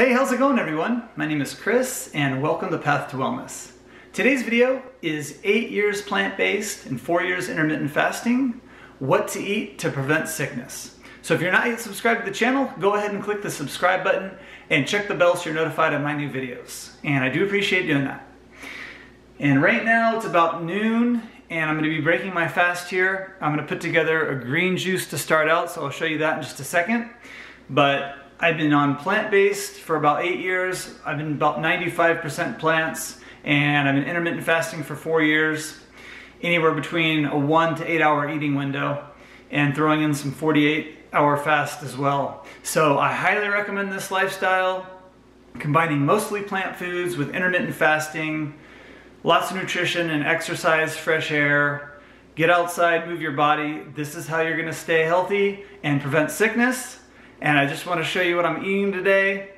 Hey, how's it going everyone? My name is Chris and welcome to Path to Wellness. Today's video is 8 years plant-based and 4 years intermittent fasting, what to eat to prevent sickness. So if you're not yet subscribed to the channel, go ahead and click the subscribe button and check the bell so you're notified of my new videos. And I do appreciate doing that. And right now it's about noon and I'm gonna be breaking my fast here. I'm gonna put together a green juice to start out, so I'll show you that in just a second. But I've been on plant-based for about eight years. I've been about 95% plants and I've been intermittent fasting for four years, anywhere between a one to eight hour eating window and throwing in some 48 hour fast as well. So I highly recommend this lifestyle, combining mostly plant foods with intermittent fasting, lots of nutrition and exercise, fresh air, get outside, move your body. This is how you're gonna stay healthy and prevent sickness. And I just wanna show you what I'm eating today.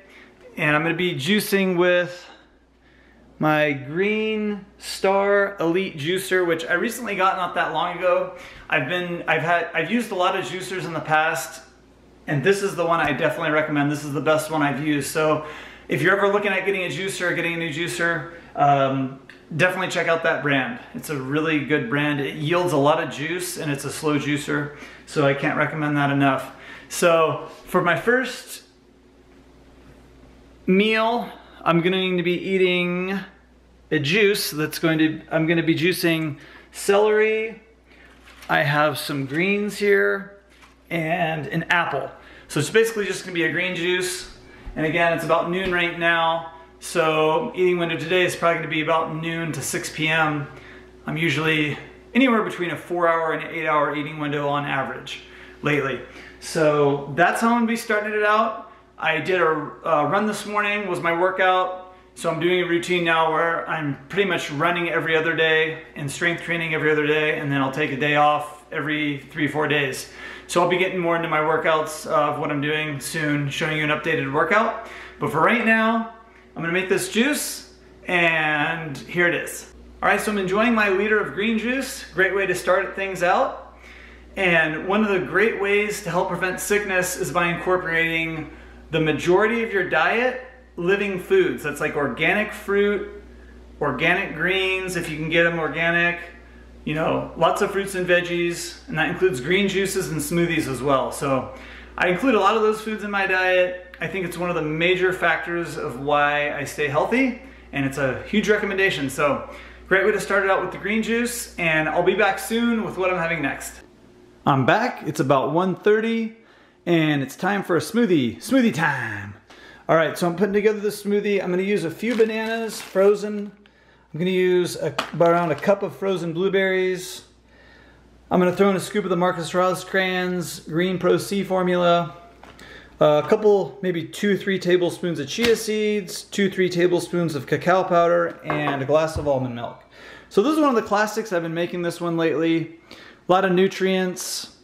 And I'm gonna be juicing with my Green Star Elite Juicer, which I recently got not that long ago. I've been, I've had, I've used a lot of juicers in the past, and this is the one I definitely recommend. This is the best one I've used. So if you're ever looking at getting a juicer, getting a new juicer, um, definitely check out that brand. It's a really good brand. It yields a lot of juice and it's a slow juicer, so I can't recommend that enough. So for my first meal, I'm going to be eating a juice that's going to, I'm going to be juicing celery. I have some greens here and an apple. So it's basically just going to be a green juice. And again, it's about noon right now. So eating window today is probably going to be about noon to 6 p.m. I'm usually anywhere between a four hour and eight hour eating window on average lately. So that's how I'm to be starting it out. I did a uh, run this morning, was my workout. So I'm doing a routine now where I'm pretty much running every other day and strength training every other day, and then I'll take a day off every three, four days. So I'll be getting more into my workouts of what I'm doing soon, showing you an updated workout. But for right now, I'm gonna make this juice, and here it is. All right, so I'm enjoying my liter of green juice. Great way to start things out. And one of the great ways to help prevent sickness is by incorporating the majority of your diet living foods. That's like organic fruit, organic greens, if you can get them organic, you know, lots of fruits and veggies, and that includes green juices and smoothies as well. So I include a lot of those foods in my diet. I think it's one of the major factors of why I stay healthy, and it's a huge recommendation. So great way to start it out with the green juice, and I'll be back soon with what I'm having next. I'm back, it's about 1.30 and it's time for a smoothie. Smoothie time. All right, so I'm putting together the smoothie. I'm gonna use a few bananas, frozen. I'm gonna use a, about around a cup of frozen blueberries. I'm gonna throw in a scoop of the Markus Rothkranz Green Pro C formula, a couple, maybe two, three tablespoons of chia seeds, two, three tablespoons of cacao powder, and a glass of almond milk. So this is one of the classics. I've been making this one lately. A lot of nutrients,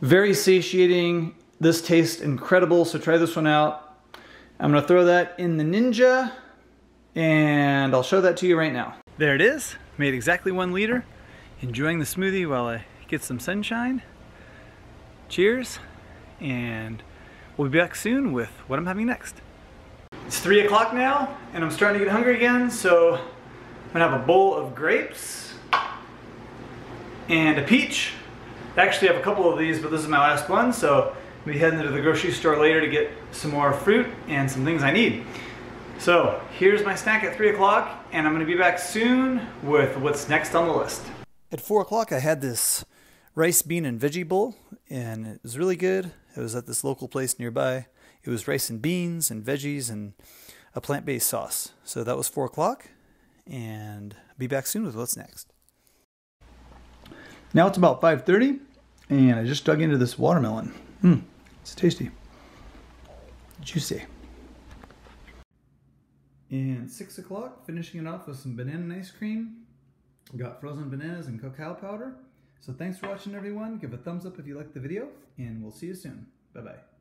very satiating. This tastes incredible, so try this one out. I'm gonna throw that in the Ninja, and I'll show that to you right now. There it is, made exactly one liter. Enjoying the smoothie while I get some sunshine. Cheers, and we'll be back soon with what I'm having next. It's three o'clock now, and I'm starting to get hungry again, so I'm gonna have a bowl of grapes and a peach I actually have a couple of these, but this is my last one, so I'll be heading to the grocery store later to get some more fruit and some things I need. So here's my snack at 3 o'clock, and I'm going to be back soon with what's next on the list. At 4 o'clock, I had this rice, bean, and veggie bowl, and it was really good. It was at this local place nearby. It was rice and beans and veggies and a plant-based sauce. So that was 4 o'clock, and I'll be back soon with what's next. Now it's about 5.30 and I just dug into this watermelon. Mmm, it's tasty. Juicy. And 6 o'clock, finishing it off with some banana ice cream. We got frozen bananas and cacao powder. So thanks for watching everyone. Give a thumbs up if you liked the video and we'll see you soon. Bye-bye.